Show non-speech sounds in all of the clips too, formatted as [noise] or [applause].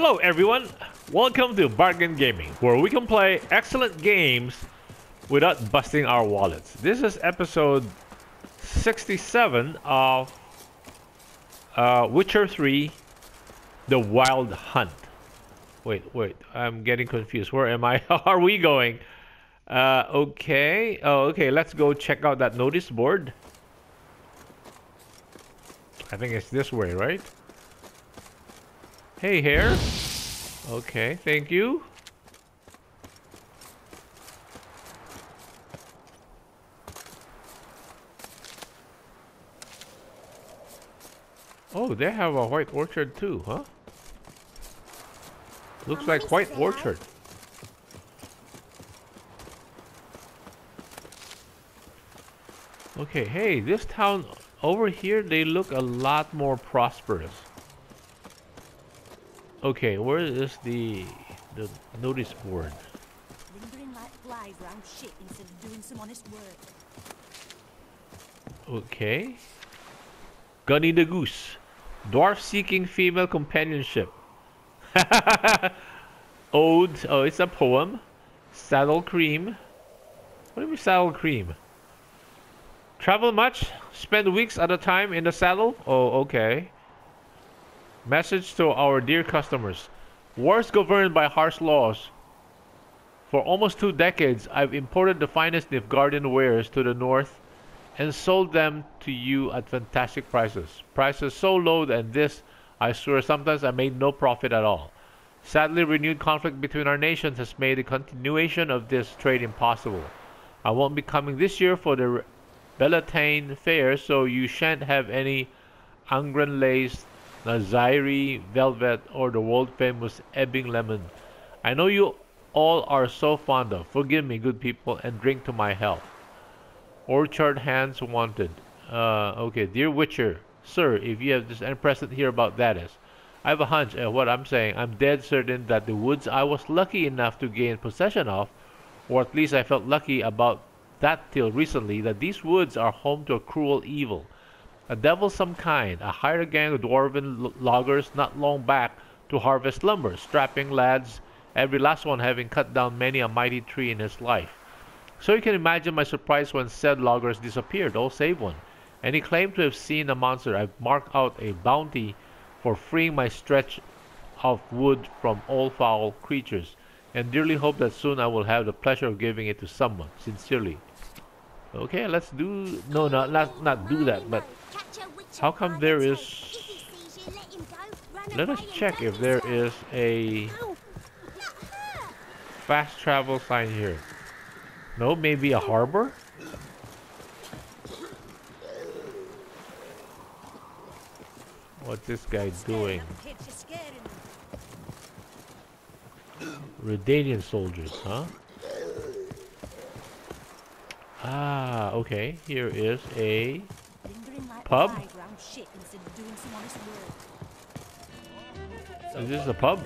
Hello everyone, welcome to Bargain Gaming, where we can play excellent games without busting our wallets. This is episode 67 of uh, Witcher 3, The Wild Hunt. Wait, wait, I'm getting confused. Where am I? [laughs] Are we going? Uh, okay, oh, okay, let's go check out that notice board. I think it's this way, right? Hey, hair. Okay, thank you. Oh, they have a white orchard too, huh? Looks like white orchard. Okay, hey, this town over here, they look a lot more prosperous. Okay, where is the the notice board? Lingering like flies around shit instead of doing some honest work. Okay. Gunny the Goose. Dwarf seeking female companionship. [laughs] Ode. Oh, it's a poem. Saddle cream. What do you mean saddle cream? Travel much? Spend weeks at a time in the saddle? Oh, okay. Message to our dear customers. Wars governed by harsh laws. For almost two decades, I've imported the finest Nilfgaardian wares to the north and sold them to you at fantastic prices. Prices so low that this, I swear, sometimes I made no profit at all. Sadly, renewed conflict between our nations has made the continuation of this trade impossible. I won't be coming this year for the Beltane fair, so you shan't have any Angren lace, Nazairi velvet, or the world famous Ebbing lemon. I know you all are so fond of. Forgive me, good people, and drink to my health. Orchard hands wanted. Uh, okay, dear Witcher, sir, if you have just any present here about that is. I have a hunch, and what I'm saying, I'm dead certain that the woods I was lucky enough to gain possession of, or at least I felt lucky about that till recently, that these woods are home to a cruel evil. A devil some kind, a hired gang of dwarven loggers not long back to harvest lumber, strapping lads, every last one having cut down many a mighty tree in his life. So you can imagine my surprise when said loggers disappeared, all save one. And he claimed to have seen the monster. I've marked out a bounty for freeing my stretch of wood from all foul creatures, and dearly hope that soon I will have the pleasure of giving it to someone. Sincerely. Okay, let's do no, not not not do that. But how come there is? Let us check if there is a fast travel sign here. No, maybe a harbor? What's this guy doing? Redanian soldiers, huh? Ah, okay. Here is a pub. Is this a pub?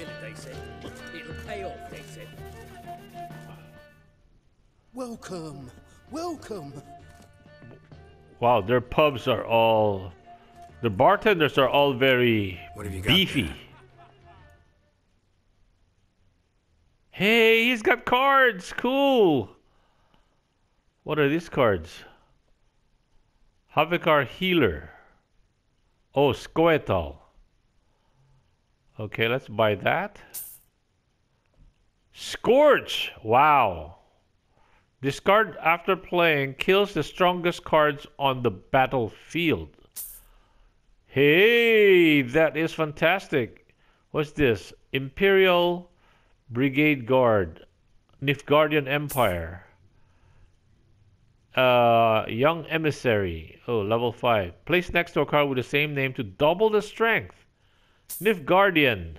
Welcome, welcome. Wow, their pubs are all. The bartenders are all very beefy. there? Hey, he's got cards. Cool. What are these cards? Havekar Healer. Oh, Scoia'tael. Okay, let's buy that. Scorch! Wow. Discard after playing kills the strongest cards on the battlefield. Hey, that is fantastic. What's this? Imperial Brigade Guard. Nilfgaardian Empire. Uh, Young Emissary. Oh, level 5. Place next to a card with the same name to double the strength. Nilfgaardian.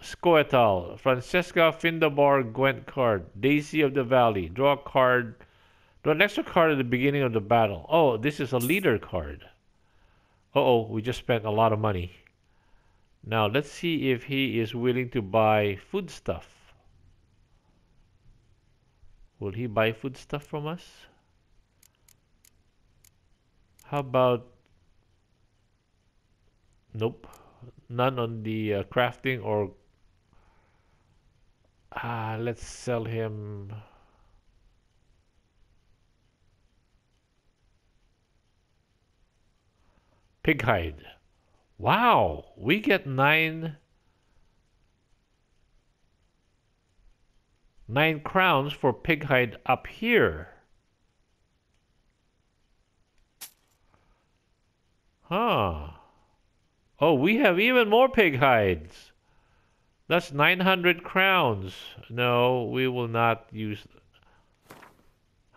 Scoia'tael, Francesca Findabair Gwent card, Daisy of the Valley. Draw a card. Draw an extra card at the beginning of the battle. Oh, this is a leader card. Uh oh, we just spent a lot of money. Now let's see if he is willing to buy food stuff. Will he buy food stuff from us? How about. Nope. None on the uh, crafting or. Ah, let's sell him. Pig hide. Wow, we get nine. Nine crowns for pig hide up here. Huh. Oh, we have even more pig hides. That's 900 crowns. No, we will not use...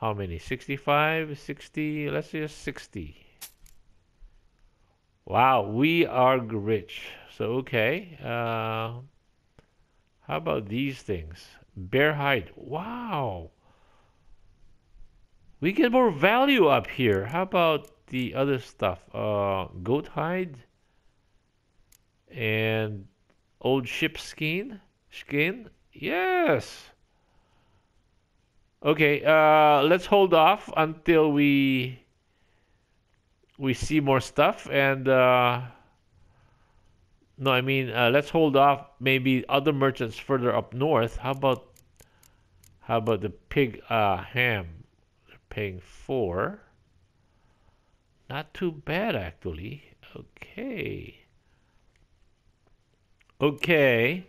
How many? 65? 60? Let's say 60. Wow, we are rich. So, okay. Uh, how about these things? Bear hide. Wow. We get more value up here. How about the other stuff? Uh, goat hide and old ship skin. Skin. Yes. Okay. Uh, let's hold off until we we see more stuff and. Uh, no, I mean, uh, let's hold off. Maybe other merchants further up north. How about, how about the pig uh, ham? They're paying four. Not too bad, actually. Okay. Okay.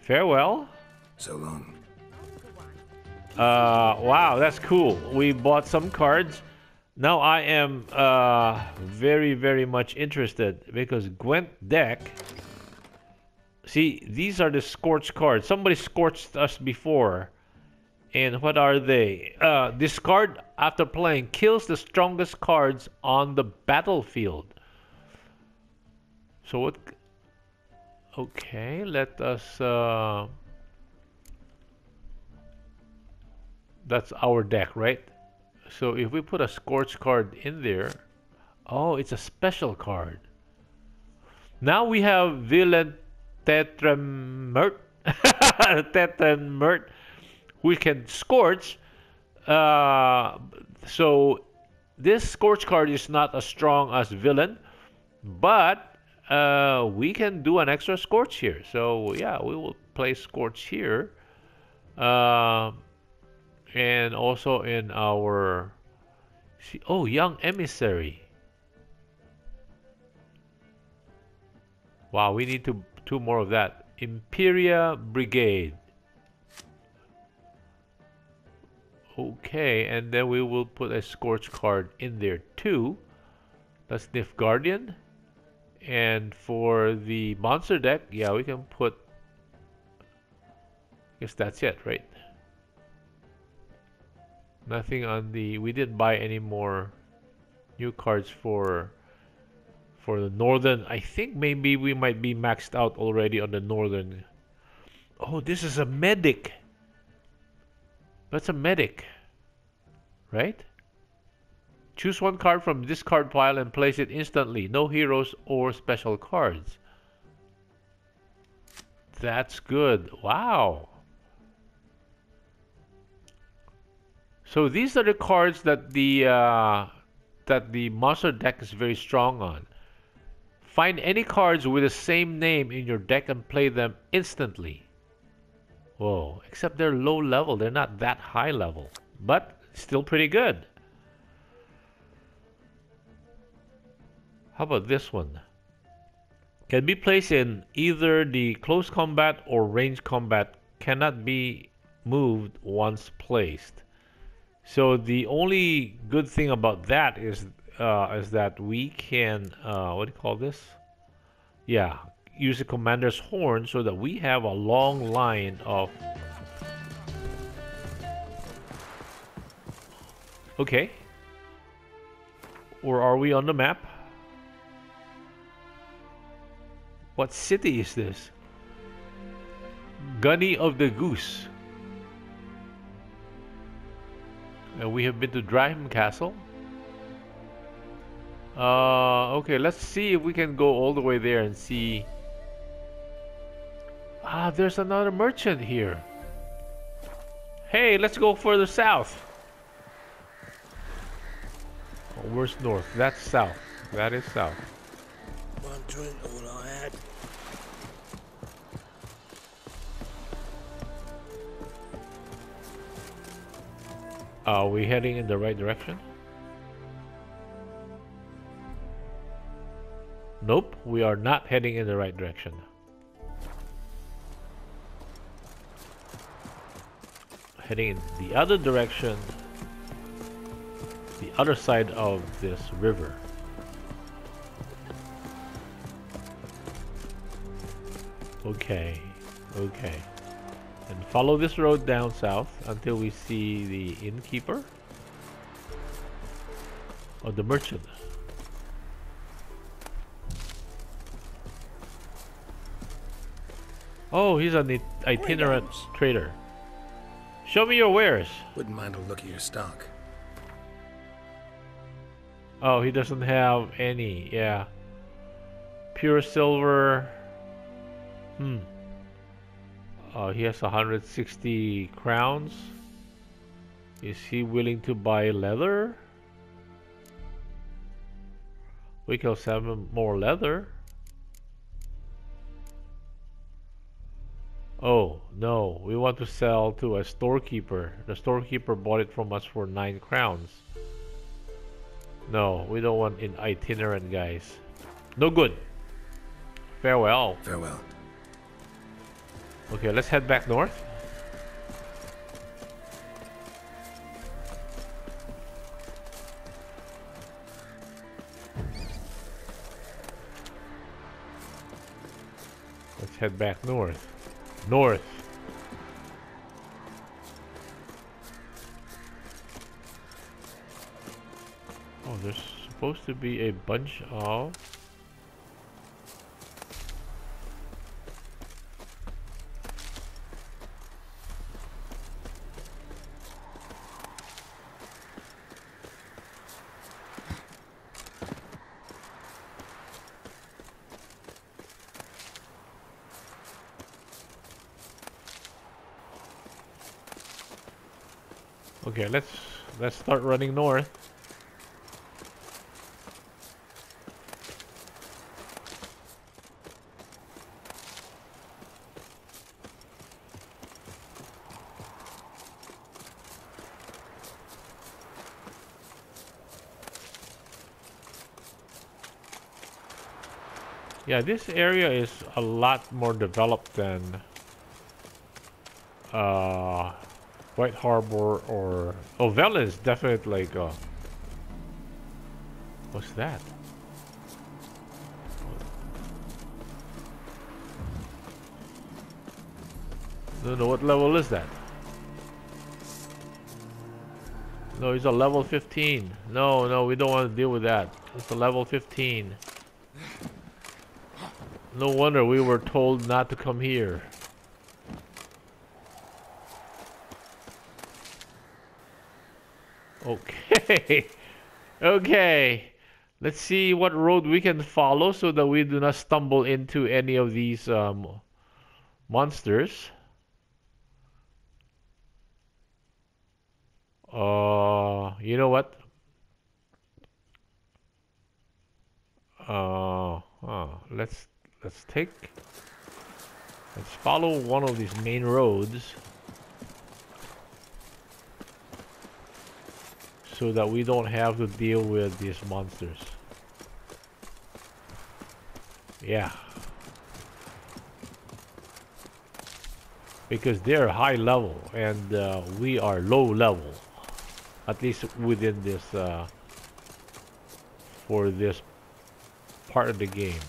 Farewell. So long. Uh, wow, that's cool. We bought some cards. Now I am uh, very, very much interested because Gwent deck. See, these are the scorched cards. Somebody scorched us before. And what are they? Uh, discard after playing kills the strongest cards on the battlefield. So what? Okay, let us. Uh, that's our deck, right? So if we put a Scorch card in there, oh, it's a special card. Now we have Villain Tetramert, [laughs] Tetramert, we can Scorch. Uh, so this Scorch card is not as strong as Villain, but uh, we can do an extra Scorch here. So yeah, we will play Scorch here. Uh, and also in our oh young emissary. Wow we need to two more of that. Imperia brigade. Okay and then we will put a scorch card in there too. That's Nilfgaardian and for the monster deck yeah we can put I guess that's it right Nothing on the... We didn't buy any more new cards for for the northern. I think maybe we might be maxed out already on the northern. Oh, this is a medic. That's a medic. Right? Choose one card from this card pile and place it instantly. No heroes or special cards. That's good. Wow. So these are the cards that the uh, that the monster deck is very strong on. Find any cards with the same name in your deck and play them instantly. Whoa, except they're low level, they're not that high level, but still pretty good. How about this one? Can be placed in either the close combat or range combat, cannot be moved once placed. So the only good thing about that is uh, is that we can uh, what do you call this? Yeah, use the commander's horn so that we have a long line of. Okay. Or are we on the map? What city is this? Gunny of the Goose. And we have been to Dryham Castle. Uh, okay, let's see if we can go all the way there and see. Ah, there's another merchant here. Hey, let's go further south. Oh, where's north? That's south. That is south. All I had. Are we heading in the right direction? Nope, we are not heading in the right direction. Heading in the other direction, the other side of this river. Okay, okay. And follow this road down south until we see the innkeeper or the merchant. Oh, he's an itinerant Greetings. trader. Show me your wares. Wouldn't mind a look at your stock. Oh, he doesn't have any. Yeah. Pure silver. Hmm. Oh, he has 160 crowns. Is he willing to buy leather? We can sell him more leather. Oh, no. We want to sell to a storekeeper. The storekeeper bought it from us for 9 crowns. No, we don't want an itinerant guys. No good. Farewell. Farewell. Okay, let's head back north. Let's head back north. North. Oh, there's supposed to be a bunch of Okay, let's let's start running north. Yeah, this area is a lot more developed than uh, White Harbor or oh Velen is definitely like uh, what's that? Don't know what level is that. No, he's a level 15. No, no, we don't want to deal with that. It's a level 15. No wonder we were told not to come here. [laughs] Okay. Let's see what road we can follow so that we do not stumble into any of these um, monsters. Uh, you know what? Uh, uh, let's let's take let's follow one of these main roads so that we don't have to deal with these monsters. Yeah. Because they're high level and uh, we are low level. At least within this uh, for this part of the game.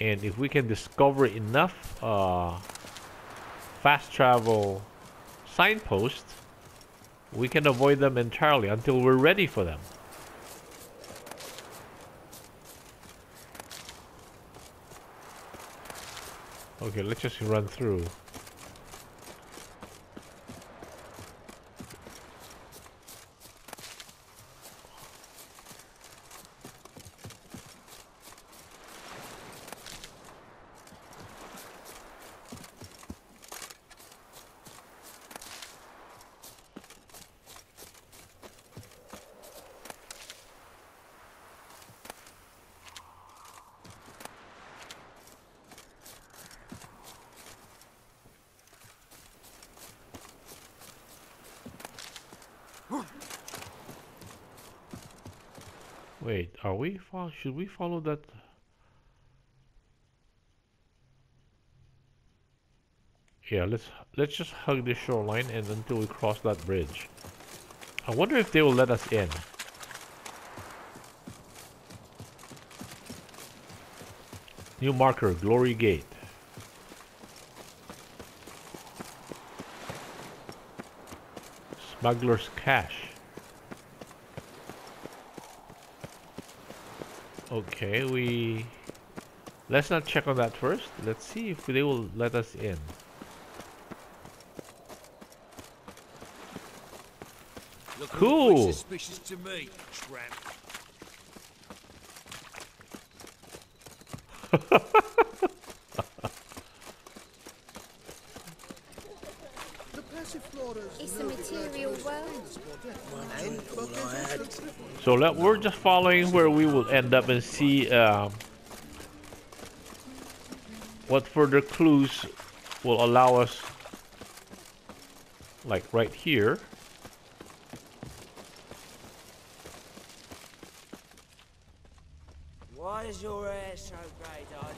And if we can discover enough uh, fast travel signposts, we can avoid them entirely until we're ready for them. Okay, let's just run through. Are we fol- should we follow that? Yeah, let's let's just hug the shoreline and until we cross that bridge. I wonder if they will let us in. New marker, Glory Gate. Smuggler's Cache. Okay, we... Let's not check on that first. Let's see if they will let us in. Cool. Suspicious to me, tramp. [laughs] the It's a material world. So let, we're just following where we will end up and see um, what further clues will allow us, like right here. Why is your hair so grey, darling?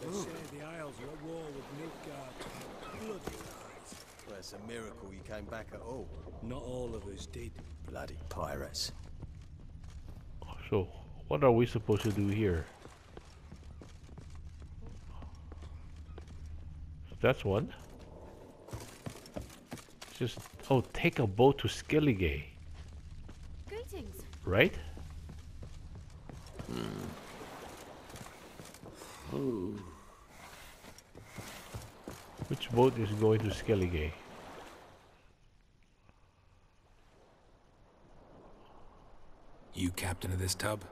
They say the Isles are at war with Nilfgaard. Bloody lies. Well, it's a miracle you came back at all. Not all of us did. Bloody pirates. So what are we supposed to do here? That's one. Just oh, take a boat to Skellige, Greetings. right? Which boat is going to Skellige? You captain of this tub?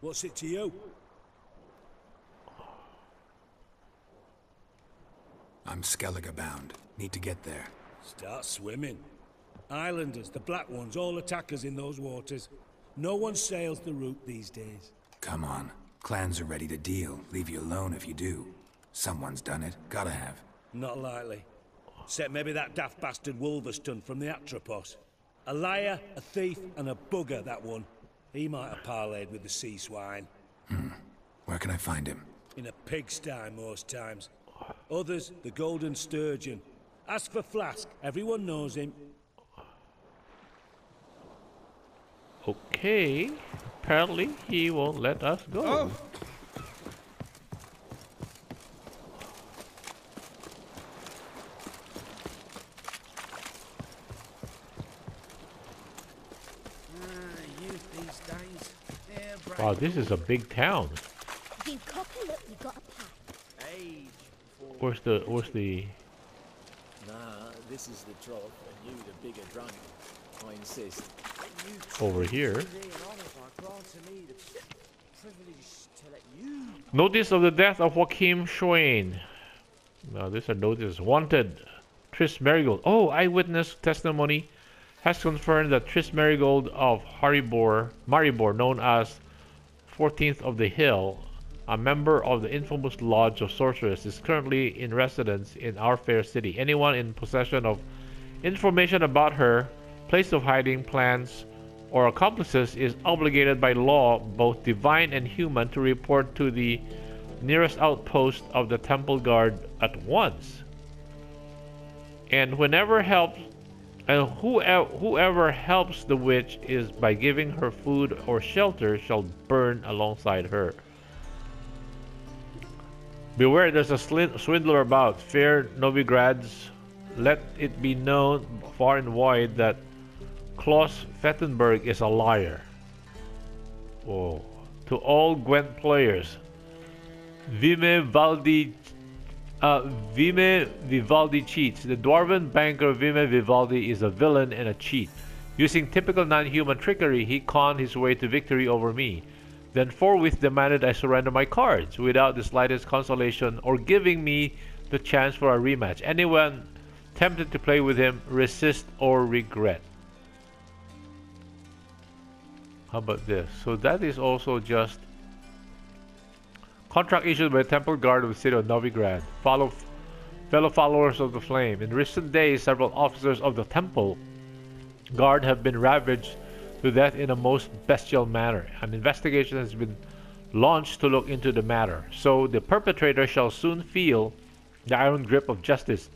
What's it to you? I'm Skellige bound. Need to get there. Start swimming. Islanders, the black ones, all attackers in those waters. No one sails the route these days. Come on. Clans are ready to deal. Leave you alone if you do. Someone's done it. Gotta have. Not likely. Except maybe that daft bastard Wolverston from the Atropos. A liar, a thief, and a bugger, that one. He might have parlayed with the sea swine. Hmm. Where can I find him? In a pigsty most times. Others, the Golden Sturgeon. Ask for Flask. Everyone knows him. Okay. Apparently he won't let us go. Oh. Wow, this is a big town. Where's the where's the Nah, this is the trough, and you the bigger drunk. I insist. over here? Notice of the death of Joachim Schwain. Now this is a notice. Wanted. Triss Merigold. Oh, eyewitness testimony has confirmed that Triss Merigold of Haribor, Maribor, known as 14th of the Hill, a member of the infamous Lodge of Sorcerers, is currently in residence in our fair city. Anyone in possession of information about her, place of hiding, plans, or accomplices is obligated by law, both divine and human, to report to the nearest outpost of the temple guard at once. And whenever help, and whoever, whoever helps the witch is by giving her food or shelter shall burn alongside her. Beware, there's a swindler about. Fear Novigrads. Let it be known far and wide that Klaus Fettenberg is a liar. Oh. To all Gwent players, Vimme Valdi uh, Vimme Vivaldi cheats. The dwarven banker Vimme Vivaldi is a villain and a cheat. Using typical non-human trickery, he conned his way to victory over me. Then forthwith demanded I surrender my cards without the slightest consolation or giving me the chance for a rematch. Anyone tempted to play with him, resist or regret. How about this? So that is also just contract issued by the Temple Guard of the city of Novigrad. Follow, fellow followers of the Flame. In recent days, several officers of the Temple Guard have been ravaged to death in a most bestial manner. An investigation has been launched to look into the matter, so the perpetrator shall soon feel the iron grip of justice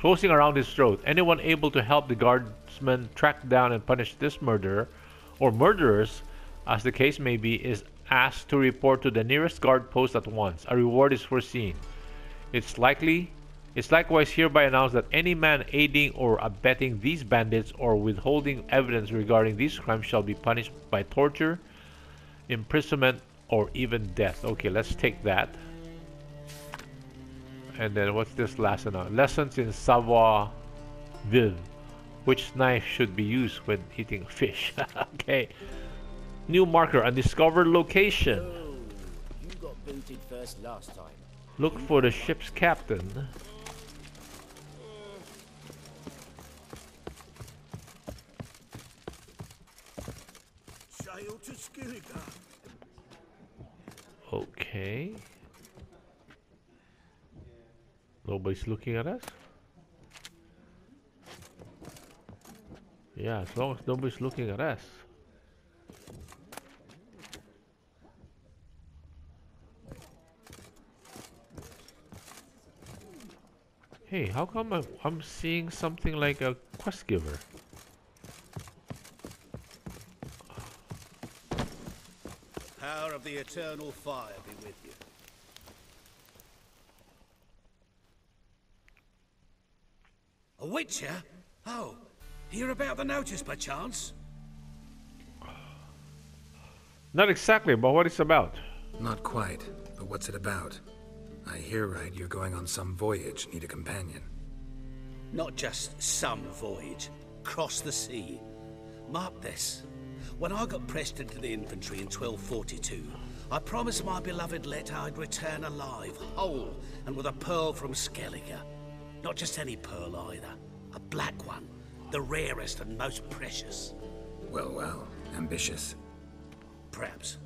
closing around his throat. Anyone able to help the guardsmen track down and punish this murderer, or murderers, as the case may be, is asked to report to the nearest guard post at once. A reward is foreseen. It's likely it's likewise hereby announced that any man aiding or abetting these bandits or withholding evidence regarding these crimes shall be punished by torture, imprisonment, or even death. Okay, let's take that. And then what's this lesson on? Lessons in savoir vivre. Which knife should be used when eating fish? [laughs] okay. New marker, undiscovered location. Oh, you got booted first last time. Look for the ship's captain. Sail to Skellige. Okay. Nobody's looking at us? Yeah, as long as nobody's looking at us. Hey, how come I'm, I'm seeing something like a quest giver? Power of the eternal fire be with you. A witcher? Oh, hear about the notice by chance? Not exactly, but what it's about. Not quite, but what's it about? I hear right you're going on some voyage, need a companion. Not just some voyage, cross the sea. Mark this. When I got pressed into the infantry in 1242, I promised my beloved Let I'd return alive, whole, and with a pearl from Skellige. Not just any pearl either, a black one, the rarest and most precious. Well, well, ambitious. Perhaps,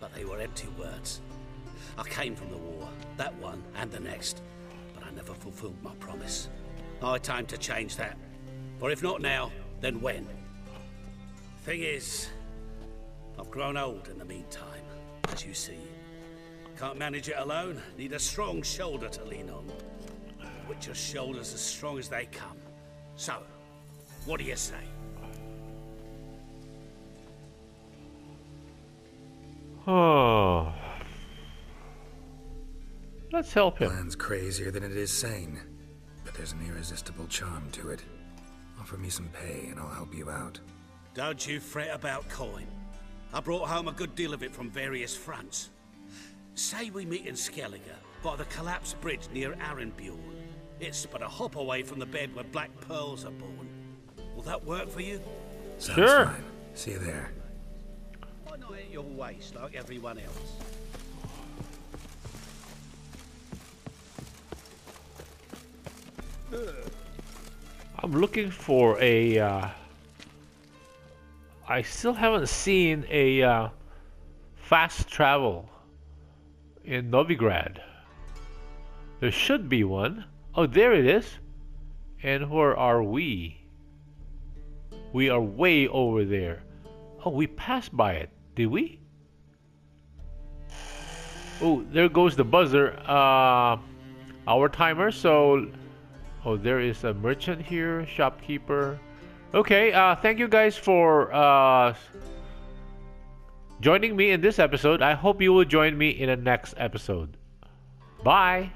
but they were empty words. I came from the war, that one and the next, but I never fulfilled my promise. I time to change that. For if not now, then when? Thing is, I've grown old in the meantime, as you see. Can't manage it alone, need a strong shoulder to lean on. Witcher's shoulders as strong as they come. So, what do you say? Oh. Let's help him. Plan's crazier than it is sane, but there's an irresistible charm to it. Offer me some pay and I'll help you out. Don't you fret about coin. I brought home a good deal of it from various fronts. Say we meet in Skellige, by the collapsed bridge near Arinbjorn. It's but a hop away from the bed where black pearls are born. Will that work for you? Sounds Sure. fine. See you there. Why not at your waist like everyone else? I'm looking for a. Uh, I still haven't seen a uh, fast travel in Novigrad. There should be one. Oh, there it is. And where are we? We are way over there. Oh, we passed by it. Did we? Oh, there goes the buzzer. Uh, our timer. So Oh, there is a merchant here, shopkeeper. Okay, uh, thank you guys for uh, joining me in this episode. I hope you will join me in the next episode. Bye.